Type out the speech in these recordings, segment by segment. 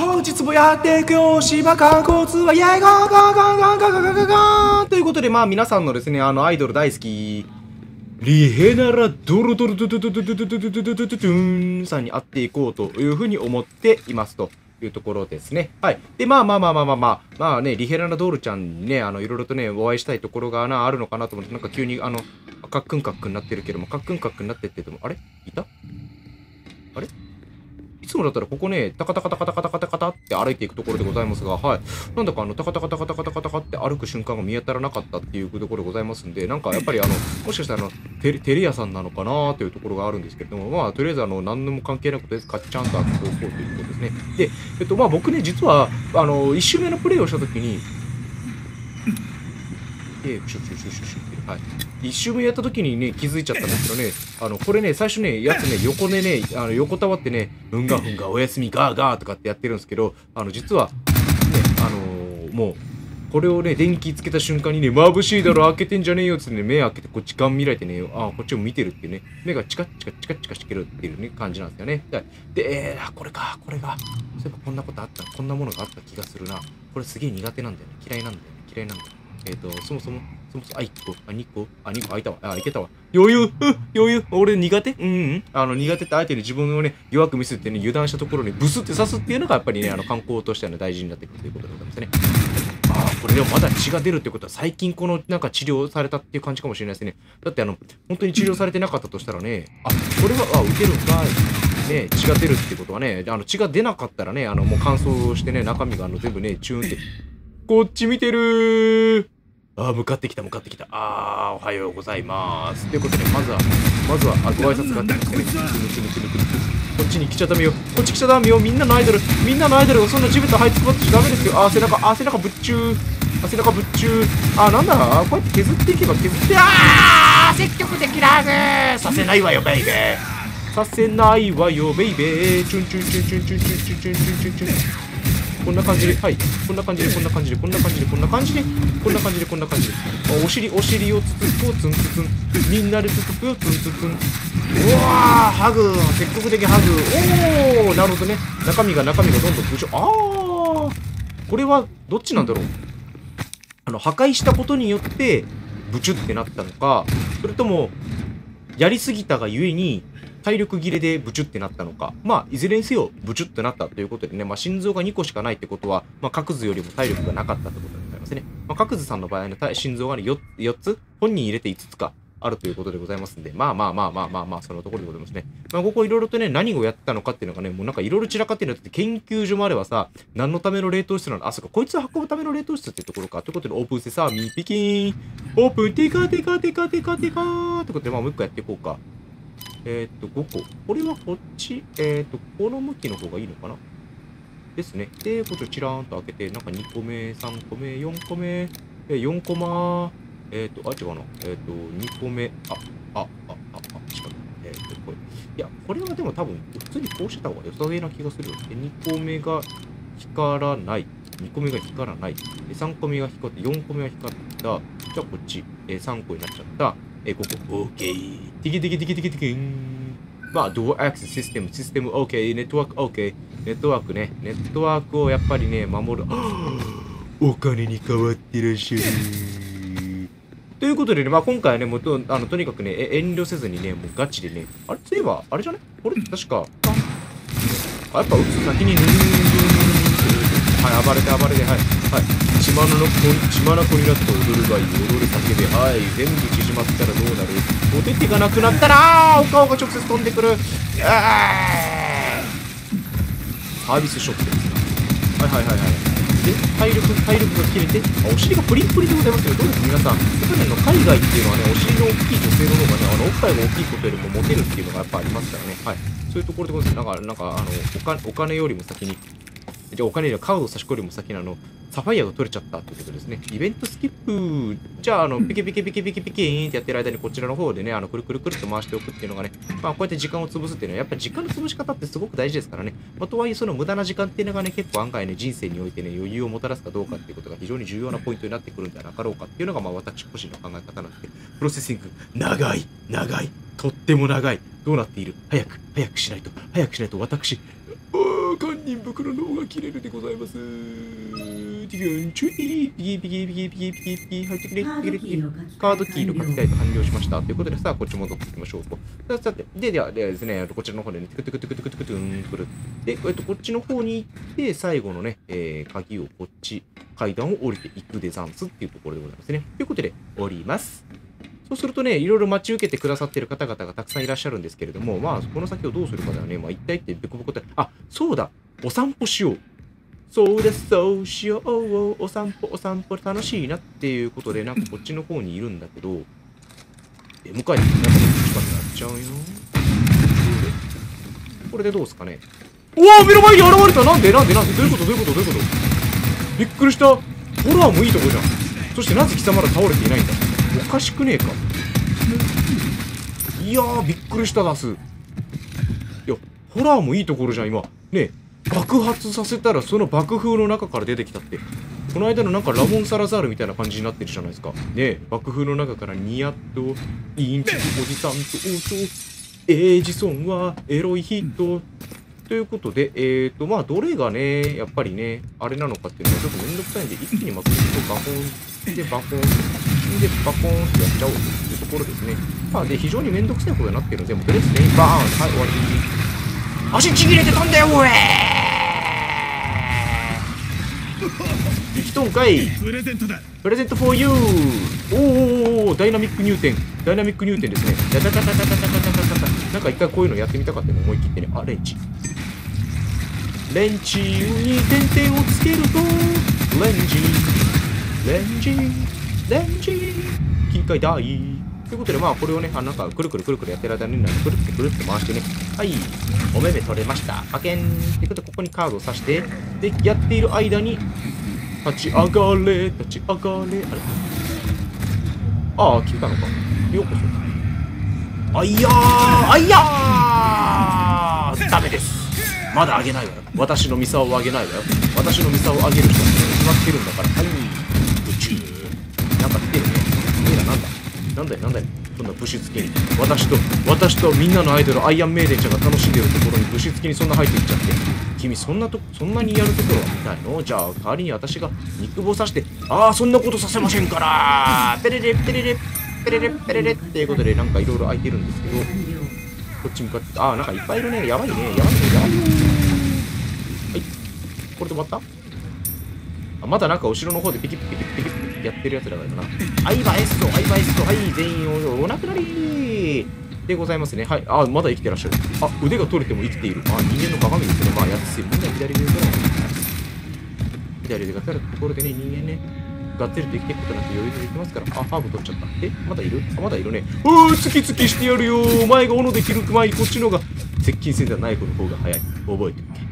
本日もやっていくよ島観光ツアーイェイゴーゴーゴーゴーゴーゴーゴーゴーゴーということでまあ皆さんのですねあのアイドル大好きリヘナラドロドロドドドドドドドドドドドドドンさんに会っていこうというふうに思っていますというところですね。はい。で、まあまあまあまあまあまあ、まあね、リヘラナドールちゃんにね、あの、いろいろとね、お会いしたいところがな、あるのかなと思って、なんか急に、あの、カックンカックンになってるけども、カックンカックンになってってても、あれいたあれつもだったらここね、タカタカタカタカタカタカタって歩いていくところでございますが、はい。なんだかあの、タカタカタカタカタカタカって歩く瞬間が見当たらなかったっていうところでございますんで、なんかやっぱりあの、もしかしたらあの、テレ屋さんなのかなというところがあるんですけれども、まあ、とりあえずあの、何でも関係なくとりあえずカッチャンと開けておこうということですね。で、えっと、まあ僕ね、実は、あの、一周目のプレイをしたときに、えー、シュッシュッシュッシュッシュッって、はい。一周目やった時にね、気づいちゃったんですけどね、あの、これね、最初ね、やつね、横でね、あの横たわってね、ふんがふんがおやすみガーガーとかってやってるんですけど、あの、実は、ね、あのーもう、これをね、電気つけた瞬間にね、眩しいだろ、開けてんじゃねえよっつってね、目開けてこっちガン見られてね、あこっちを見てるっていうね、目がチカッチカチカチカしてるっていうね、感じなんですよね。で、でえー、あ、これか、これが、そういえばこんなことあった、こんなものがあった気がするな。これすげえ苦手なんだよね。嫌いなんだよね。嫌いなんだよ。えっ、と、そもそも、そもそも、あ、1個、あ、2個、あ、2個、開いたわ。あ、いけたわ。余裕、う、余裕？俺苦手？うんうん。あの、苦手って相手に自分をね、弱く見せてね、油断したところにブスって刺すっていうのが、やっぱりね、あの、観光としては、ね、大事になってくるということでございますね。ああ、これでもまだ血が出るってことは、最近この、なんか治療されたっていう感じかもしれないですね。だってあの、本当に治療されてなかったとしたらね、あ、これは、あ、打てるんかい。ね、血が出るってことはね、あの血が出なかったらね、あのもう乾燥してね、中身があの全部ね、チューンって、こっち見てるー。あー向かってきた向かってきた。あーおはようございます。ということでまずはまずはあご挨拶があってますね。こっちに来ちゃダメよ。こっち来ちゃダメよ。みんなのアイドル。みんなのアイドルがそんな地べた這いつくばってちゃダメですよ。あー背中あー背中ぶっちゅー。あ背中ぶっちゅー。あーなんだ？こうやって削っていけば削って。あー積極的ラグさせないわよベイベー。させないわよベイベー。チュンチュンチュンチュンチュンチュンチュンチュンチュンチュンチュンチュン。こんな感じで、はい。こんな感じで、こんな感じで、こんな感じで、こんな感じで、こんな感じで、こんな感じで。お尻、お尻をつつくよ、ツンツツン。みんなでつつくよ、ツンツツン。うわー、ハグ、積極的ハグ。おー、なるほどね。中身が、中身がどんどん空あー、これは、どっちなんだろう。あの、破壊したことによって、ブチュってなったのか、それとも、やりすぎたがゆえに、体力切れでブチュってなったのか。まあ、いずれにせよ、ブチュってなったということでね、まあ、心臓が2個しかないってことは、まあ、角図よりも体力がなかったってことでございますね。まあ、角図さんの場合の心臓がね、4, 4つ、本人入れて5つか。あるということでございますんで、まあまあまあまあまあまあ、そのところでございますね。まあ、ここいろいろとね、何をやったのかっていうのがね、もうなんかいろいろ散らかってるのって、研究所もあればさ、何のための冷凍室なの？あ、そっか、こいつを運ぶための冷凍室っていうところか。ということで、オープンセサミピキーン。オープン、テカテカテカテカテカーってことで、まあもう一個やっていこうか。えー、っと、5個。これはこっち、えー、っと、この向きの方がいいのかな？ですね。で、こっちをチラーンと開けて、なんか2個目、3個目、4個目、えー、4コマ、えー、っと、あ、違うな。えー、っと、2個目、あ、あ、あ、あ、あ、違う。え、っと、これ。いや、これはでも多分、普通にこうしてた方が良さげな気がするよ。で、2個目が光らない。2個目が光らない。で、3個目が光って、4個目が光った。じゃあ、こっち、え、3個になっちゃった。えー、ここ、OK。ティキティキティキティキティキン。まあ、ドアアクセスシステム、システム OK、ネットワーク OK。ネットワークね。ネットワークをやっぱりね、守る。お金に変わってらっしゃる。ということでね、まあ、今回はね、もうとあのとにかくね、遠慮せずにね、もうガチでね、あれそういえば、あれじゃね？これ確か、あ、やっぱ打つ先にヌーはい、暴れて暴れて、はい。はい。血まのの、血まなこになって踊るがいい、踊る叫べ、はい。全部縮まったらどうなる？お手手がなくなったら、お顔が直接飛んでくる。あーサービスショットですはいはいはいはい。で、体力、体力が切れて、あ、お尻がプリンプリンでございますよ。どどうです？か皆さん。やっぱりあの、海外っていうのはね、お尻の大きい女性の方がね、あの、おっぱいが大きいことよりもモテるっていうのがやっぱありますからね。はい。そういうところでございます。なんか、なんか、あの、お金、お金よりも先に、じゃあお金よりカードを差し込むよりも先にあの、サファイアが取れちゃったってことですね。イベントスキップ。じゃあ、あの、ピキピキピキピキピキーンってやってる間にこちらの方でね、あの、くるくるくるっと回しておくっていうのがね、まあ、こうやって時間を潰すっていうのは、やっぱり時間の潰し方ってすごく大事ですからね。まあ、とはいえ、その無駄な時間っていうのがね、結構案外ね、人生においてね、余裕をもたらすかどうかっていうことが非常に重要なポイントになってくるんじゃなかろうかっていうのが、まあ、私個人の考え方なんで、プロセッシング、長い、長い、とっても長い。どうなっている早く、早くしないと、早くしないと、私、堪忍袋の方が切れるでございます。ティグンチュイピギピギピギピギピギピギはいティグレティグレティグレカードキーの書き換えが完了しました。ということで、さあ、こっち戻っていきましょうと。さて、で、では、ではですね、こちらの方でね、テクテクテクテクテクテクンくる。で、えっと、こっちの方に行って、最後のね、えー、鍵をこっち、階段を降りていくでざんすっていうところでございますね。ということで、降ります。そうするとね、いろいろ待ち受けてくださってる方々がたくさんいらっしゃるんですけれども、まあ、この先をどうするかだよね。まあ、一体ってベコベコって、あ、そうだ、お散歩しよう。そうです、そうしよう。お散歩、お散歩。楽しいなっていうことで、なんかこっちの方にいるんだけど、出迎えになんか近くなっちゃうよ。これでどうすかね？おお目の前に現れた。なんでなんでなんで？どういうこと？どういうこと？どういうこと？びっくりした。ホラーもいいとこじゃん。そしてなぜ貴様ら倒れていないんだ？おかしくねえか？いやーびっくりしただすいやホラーもいいところじゃん今。ねえ。爆発させたらその爆風の中から出てきたってこの間のなんかラモン・サラザールみたいな感じになってるじゃないですかねえ爆風の中からニヤッとインチキおじさんとエジソンはエロい人ということで、えっ、ー、と、まあ、どれがね、やっぱりね、あれなのかっていうのはちょっとめんどくさいんで、一気にまずバコン、で、バコン、で、バコンってやっちゃおうというところですね。まあ、で、非常にめんどくさいことになってるので、もうとりあえずね、バーンはい、終わり。足ちぎれて飛んだよ、おい生きとんかいプレゼントだプレゼント for you! おーおーおーダイナミック入店ダイナミック入店ですね。ダダダダダダダダダダなんか一回こういうのやってみたかったね。思い切ってね。あ、レンチ。レンチに点々をつけると、レンジ、レンジ、レンジ、機械大。ということで、まあ、これをね、あなんか、くるくるくるくるやってる間に、なんかくるってくるって回してね、はい、お目目取れました。パケンってことで、ここにカードを刺して、で、やっている間に、立ち上がれ、立ち上がれ、あれ？ああ、聞いたのか。ようこそ。あいやーあいやーダメです。まだあげないわよ。私のミサをあげないわよ。私のミサをあげる人は決まってるんだから。はい。宇宙。なんか来てる。なんだなんだよなんだよ。そんな武士付きに。私と、私とみんなのアイドル、アイアンメイデンちゃんが楽しんでるところに武士付きにそんな入っていっちゃって。君そんなと、そんなにやるところは見たいの？じゃあ、代わりに私が肉棒さして、ああ、そんなことさせませんからペレレペレレペレレペレレっていうことでなんかいろいろ空いてるんですけど、こっち向かって、ああ、なんかいっぱいいるね。やばいね。やばいね。やばいね。はい。これで終わった？あまだなんか後ろの方でピピピキピキピキやってるやつらがいるな。アイバエスト、アイバエスト、はい、全員おお亡くなりでございますね。はい。あ、まだ生きてらっしゃる。あ、腕が取れても生きている。あ、人間の鏡ですね。まあ、やつい。みんな左腕から。左腕が取れたところでね、人間ね、がっつりと生きていくことなく余裕でできますから。あ、ハーブ取っちゃった。え、まだいる？あ、まだいるね。うー、ツキツキしてやるよお前が斧で切る前にこっちの方が接近戦ではナイフの方が早い。覚えておけ。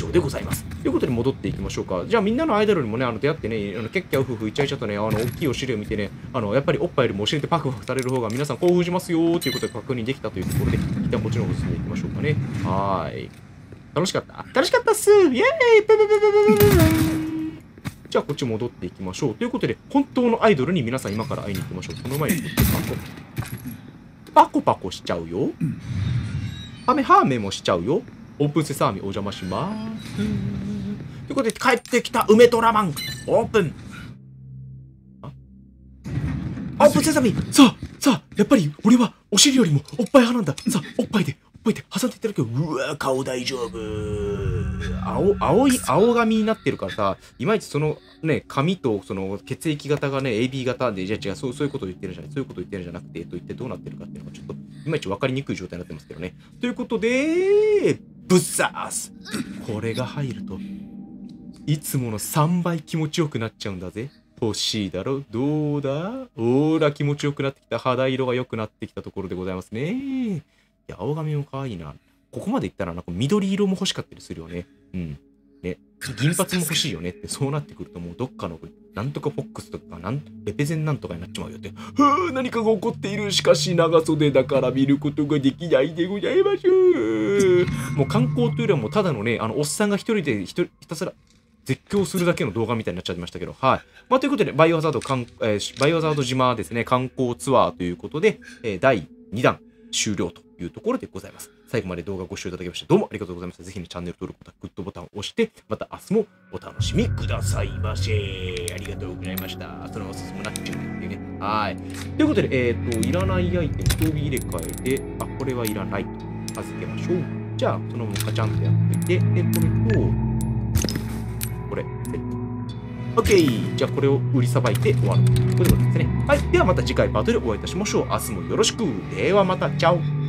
上でございます。ということで戻っていきましょうか。じゃあみんなのアイドルにもね、あの出会ってね、あのキャッキャウフフイチャイチャとね、あの大きいお尻を見てね、あのやっぱりおっぱいよりもお尻でパクパクされる方が皆さん興奮しますよということで確認できたというところで、一旦こっちの方進んでいきましょうかね。はーい。楽しかった？楽しかったっすイェーイペペペペペペペじゃあこっち戻っていきましょう。ということで、本当のアイドルに皆さん今から会いに行きましょう。その前に、パコ。パコパコしちゃうよ。ハメハーメもしちゃうよ。オープンセサーミお邪魔します。ということで、帰ってきた梅トラマン、オープンあオープンセサミさあ、さあ、やっぱり俺はお尻よりもおっぱい派なんだ。さあ、おっぱいで、おっぱいで挟んでいただくよ。うわ、顔大丈夫。青、青い、青髪になってるからさ、いまいちそのね、髪とその血液型がね、AB 型で、じゃあ違う、そうそういうことを言ってるんじゃない、そういうことを言ってるんじゃなくて、えっと、一体どうなってるかっていうのがちょっと、いまいち分かりにくい状態になってますけどね。ということで、ブッサースこれが入ると、いつもの3倍気持ちよくなっちゃうんだぜ。欲しいだろ？どうだ？ほら気持ちよくなってきた。肌色が良くなってきたところでございますね。いや、青髪も可愛いな。ここまでいったらなんか緑色も欲しかったりするよね。うん。ね。銀髪も欲しいよねって、そうなってくるともうどっかの、なんとかフォックスとか、なんレペゼンなんとかになっちまうよって。はあ、何かが起こっている。しかし長袖だから見ることができないでございます。もう観光というよりはもうただのね、あの、おっさんが一人でひたすら絶叫するだけの動画みたいになっちゃいましたけど、はい。まあ、ということで、バイオハザードかん、えーバイオハザード島ですね、観光ツアーということで、えー第2弾終了というところでございます。最後まで動画ご視聴いただきまして、どうもありがとうございました。ぜひね、チャンネル登録、またグッドボタンを押して、また明日もお楽しみくださいませ。ありがとうございました。そのまま進むなっちゅうっていうね。はい。ということで、えっ、と、いらないアイテム、装備入れ替えて、あ、これはいらないと。預けましょう。じゃあ、そのままカチャンとやっておいて、で、これと、これ、セット。OK! じゃあこれを売りさばいて終わるということですね。はい。ではまた次回パートでお会いいたしましょう。明日もよろしく。ではまた、チャオ